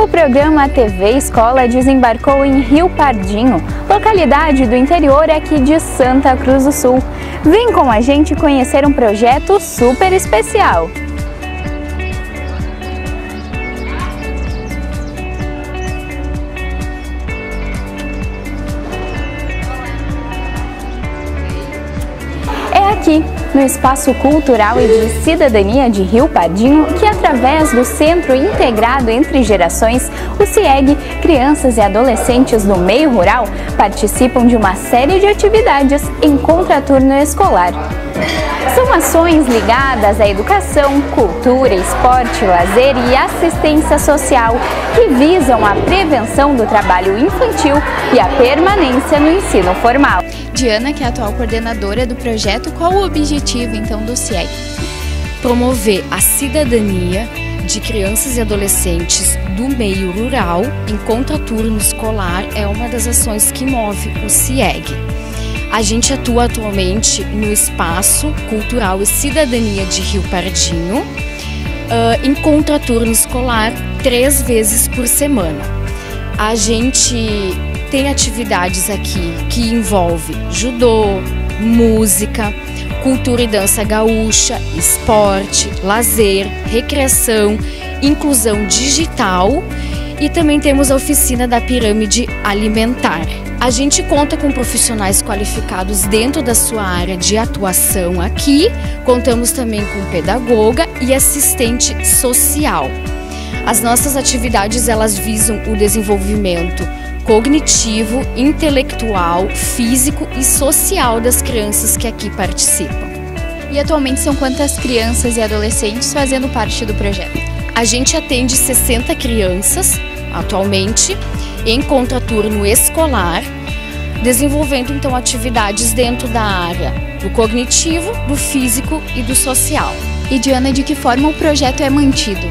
O programa TV Escola desembarcou em Rio Pardinho, localidade do interior aqui de Santa Cruz do Sul. Vem com a gente conhecer um projeto super especial. É aqui, no Espaço Cultural e de Cidadania de Rio Pardinho, que através do Centro Integrado entre Gerações, o CIEG, crianças e adolescentes do meio rural participam de uma série de atividades em contraturno escolar. São ações ligadas à educação, cultura, esporte, lazer e assistência social que visam a prevenção do trabalho infantil e a permanência no ensino formal. Diana, que é a atual coordenadora do projeto, qual o objetivo então do CIEG? Promover a cidadania de crianças e adolescentes do meio rural em contraturno escolar é uma das ações que move o CIEG. A gente atua atualmente no Espaço Cultural e Cidadania de Rio Pardinho, uh, em contraturno escolar, três vezes por semana. A gente tem atividades aqui que envolve judô, música, cultura e dança gaúcha, esporte, lazer, recreação, inclusão digital e também temos a oficina da pirâmide alimentar. A gente conta com profissionais qualificados dentro da sua área de atuação aqui. Contamos também com pedagoga e assistente social. As nossas atividades elas visam o desenvolvimento cognitivo, intelectual, físico e social das crianças que aqui participam. E atualmente são quantas crianças e adolescentes fazendo parte do projeto? A gente atende 60 crianças atualmente em contraturno escolar, desenvolvendo então atividades dentro da área do cognitivo, do físico e do social. E Diana, de que forma o projeto é mantido?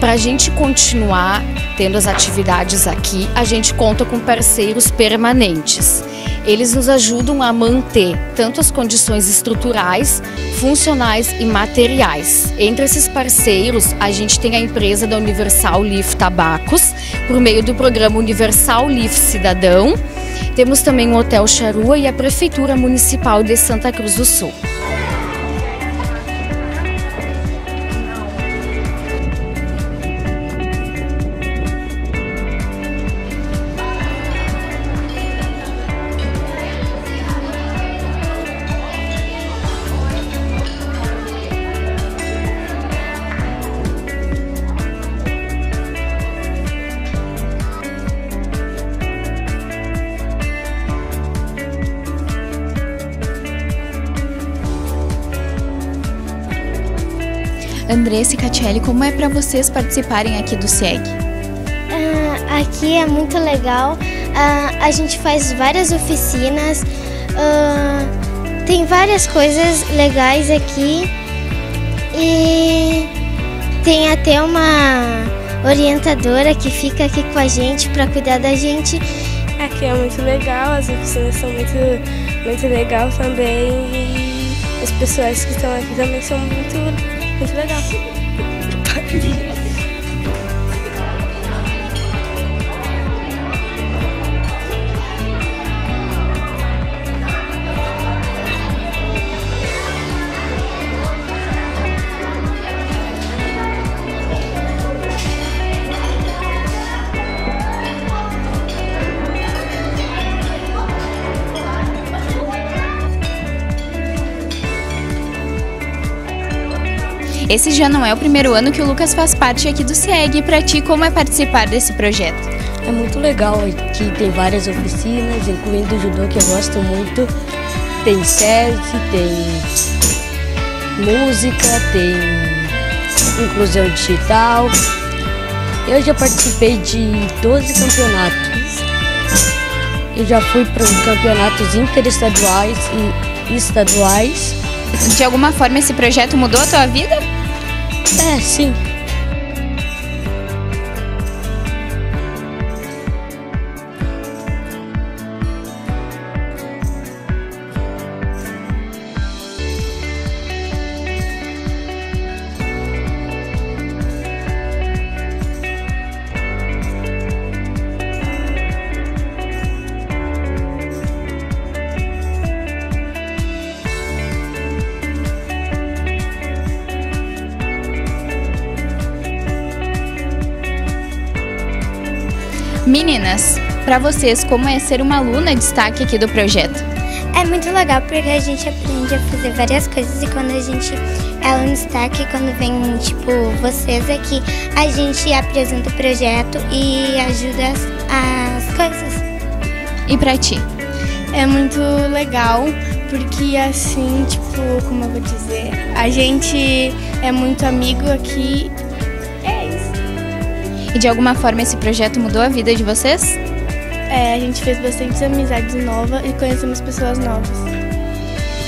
Para a gente continuar tendo as atividades aqui, a gente conta com parceiros permanentes. Eles nos ajudam a manter tanto as condições estruturais, funcionais e materiais. Entre esses parceiros, a gente tem a empresa da Universal Leaf Tabacos, por meio do programa Universal Leaf Cidadão. Temos também o Hotel Charua e a Prefeitura Municipal de Santa Cruz do Sul. Andressa e Catiele, como é para vocês participarem aqui do SEG? Uh, aqui é muito legal. Uh, a gente faz várias oficinas. Uh, tem várias coisas legais aqui. E tem até uma orientadora que fica aqui com a gente para cuidar da gente. Aqui é muito legal, as oficinas são muito, muito legal também. E as pessoas que estão aqui também são muito muito legal. Esse já não é o primeiro ano que o Lucas faz parte aqui do CIEG. Para ti, como é participar desse projeto? É muito legal aqui, tem várias oficinas, incluindo o judô que eu gosto muito. Tem SESI, tem música, tem inclusão digital. Eu já participei de 12 campeonatos. Eu já fui para campeonatos interestaduais e estaduais. De alguma forma esse projeto mudou a tua vida? É, sim. Meninas, para vocês, como é ser uma aluna destaque aqui do projeto? É muito legal porque a gente aprende a fazer várias coisas e quando a gente é um destaque, quando vem, tipo, vocês aqui, a gente apresenta o projeto e ajuda as, as coisas. E para ti? É muito legal porque assim, tipo, como eu vou dizer, a gente é muito amigo aqui. É. E de alguma forma esse projeto mudou a vida de vocês? É, a gente fez bastante amizades novas e conhecemos pessoas novas.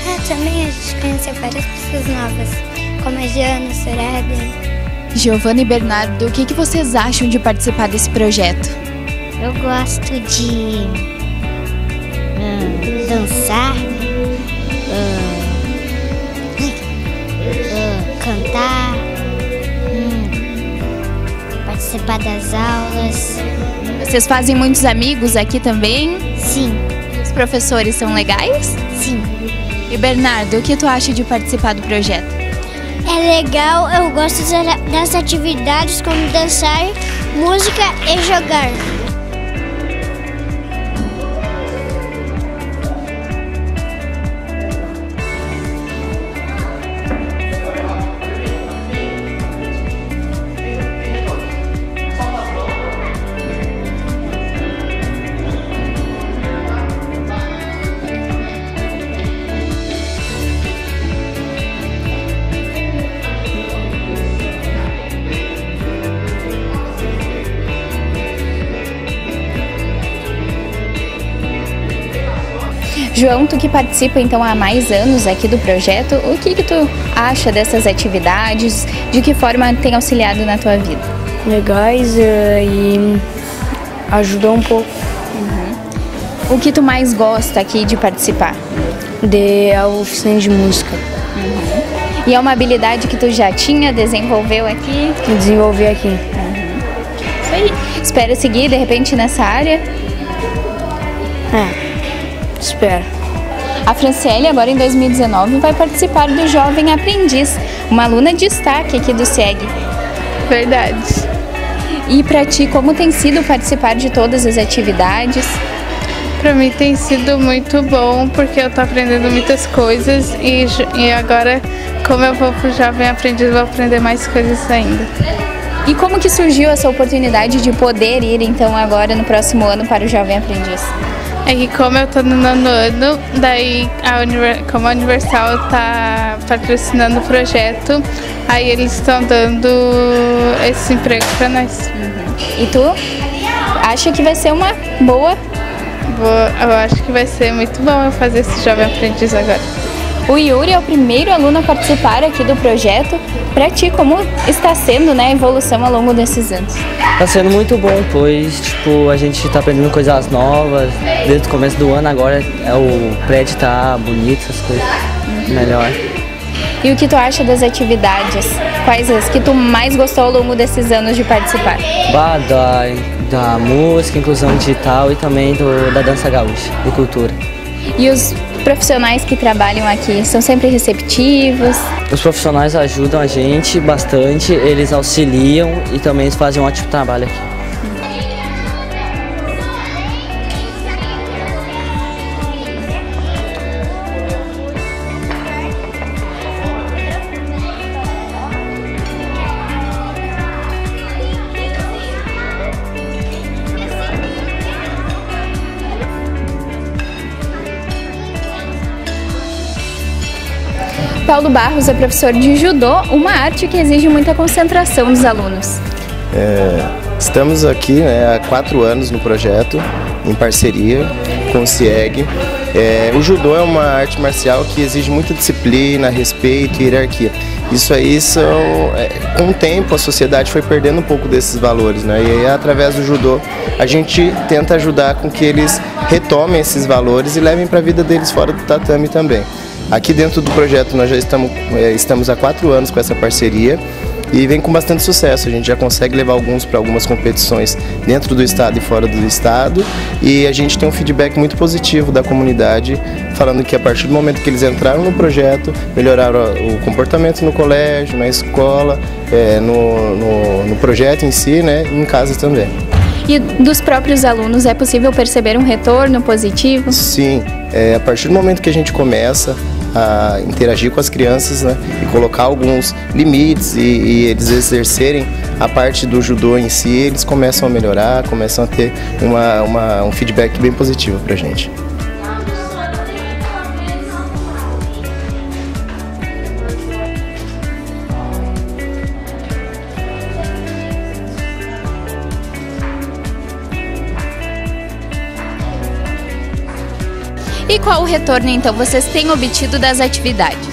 Ah, também a gente conheceu várias pessoas novas, como a Jana, a Soraya. Giovana e Bernardo, o que, que vocês acham de participar desse projeto? Eu gosto de ah, dançar, ah, ah, cantar, participar das aulas. Vocês fazem muitos amigos aqui também? Sim, Os professores são legais? sim. E Bernardo, o que tu acha de participar do projeto? É legal, eu gosto da- das atividades como dançar, música e jogar. João, tu que participa então há mais anos aqui do projeto, o que que tu acha dessas atividades? De que forma tem auxiliado na tua vida? Legais eh, e ajudou um pouco O que tu mais gosta aqui de participar? de a oficina de música. E é uma habilidade que tu já tinha, desenvolveu aqui? Desenvolver aqui. Isso aí. Espera seguir de repente nessa área? É, espera. A Franciele, agora em 2019, vai participar do Jovem Aprendiz, uma aluna de destaque aqui do SEG. Verdade. E para ti, como tem sido participar de todas as atividades? Pra mim tem sido muito bom porque eu tô aprendendo muitas coisas e, e agora, como eu vou pro Jovem Aprendiz, vou aprender mais coisas ainda. E como que surgiu essa oportunidade de poder ir então agora no próximo ano para o Jovem Aprendiz? É que como eu tô no nono ano, daí a univer- como a Universal tá patrocinando o projeto, aí eles estão dando esse emprego pra nós. E tu acha que vai ser uma boa? Vou, eu acho que vai ser muito bom eu fazer esse Jovem Aprendiz agora. O Yuri é o primeiro aluno a participar aqui do projeto. Para ti, como está sendo né, a evolução ao longo desses anos? Tá sendo muito bom, pois tipo, a gente tá aprendendo coisas novas. Desde o começo do ano agora é, o prédio tá bonito, essas coisas. Melhor. E o que tu acha das atividades? Quais as que tu mais gostou ao longo desses anos de participar? Bah, da, da música, inclusão digital e também do, da dança gaúcha e cultura. E os profissionais que trabalham aqui são sempre receptivos? Os profissionais ajudam a gente bastante, eles auxiliam e também fazem um ótimo trabalho aqui. Paulo Barros é professor de judô, uma arte que exige muita concentração dos alunos. Estamos aqui né, há quatro anos no projeto, em parceria com o CIEG. É, o judô é uma arte marcial que exige muita disciplina, respeito e hierarquia. Isso aí são. é, com o tempo a sociedade foi perdendo um pouco desses valores, né? E aí, através do judô a gente tenta ajudar com que eles retomem esses valores e levem para a vida deles fora do tatame também. Aqui dentro do projeto nós já estamos, é, estamos há quatro anos com essa parceria e vem com bastante sucesso. A gente já consegue levar alguns para algumas competições dentro do estado e fora do estado e a gente tem um feedback muito positivo da comunidade falando que a partir do momento que eles entraram no projeto, melhoraram o comportamento no colégio, na escola, é, no, no, no projeto em si, né, em casa também. E dos próprios alunos, é possível perceber um retorno positivo? Sim, é, a partir do momento que a gente começa a interagir com as crianças né, e colocar alguns limites e, e, eles exercerem a parte do judô em si, eles começam a melhorar, começam a ter uma, uma um feedback bem positivo para a gente. E qual o retorno então vocês têm obtido das atividades?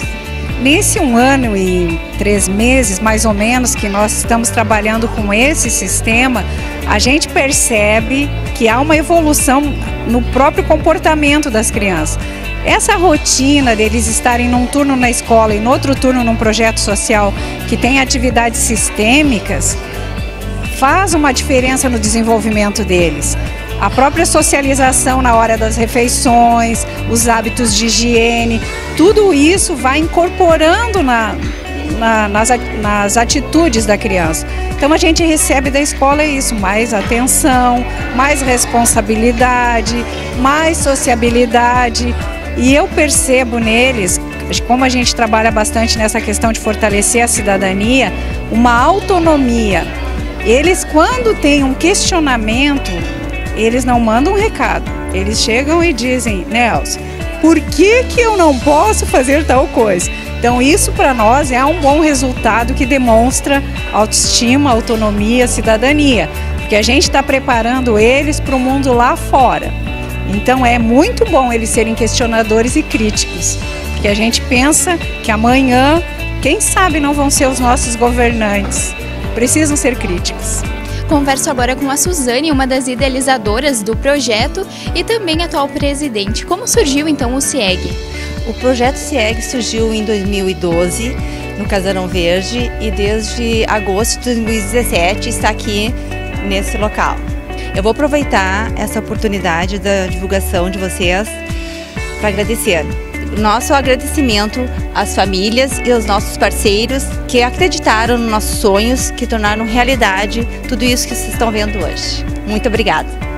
Nesse um ano e três meses, mais ou menos, que nós estamos trabalhando com esse sistema, a gente percebe que há uma evolução no próprio comportamento das crianças. Essa rotina deles estarem num turno na escola e no outro turno num projeto social que tem atividades sistêmicas, faz uma diferença no desenvolvimento deles a própria socialização na hora das refeições, os hábitos de higiene, tudo isso vai incorporando na, na, nas, nas atitudes da criança. Então a gente recebe da escola isso, mais atenção, mais responsabilidade, mais sociabilidade. E eu percebo neles, como a gente trabalha bastante nessa questão de fortalecer a cidadania, uma autonomia. Eles, quando têm um questionamento, eles não mandam um recado. Eles chegam e dizem, Nelson, por que, que eu não posso fazer tal coisa? Então, isso para nós é um bom resultado que demonstra autoestima, autonomia, cidadania, porque a gente está preparando eles para o mundo lá fora. Então, é muito bom eles serem questionadores e críticos, porque a gente pensa que amanhã, quem sabe, não vão ser os nossos governantes. Precisam ser críticos. Converso agora com a Suzane, uma das idealizadoras do projeto e também atual presidente. Como surgiu então o CIEG? O projeto CIEG surgiu em 2012 no Casarão Verde e desde agosto de 2017 está aqui nesse local. Eu vou aproveitar essa oportunidade da divulgação de vocês para agradecer nosso agradecimento às famílias e aos nossos parceiros que acreditaram nos nossos sonhos, que tornaram realidade tudo isso que vocês estão vendo hoje. Muito obrigada.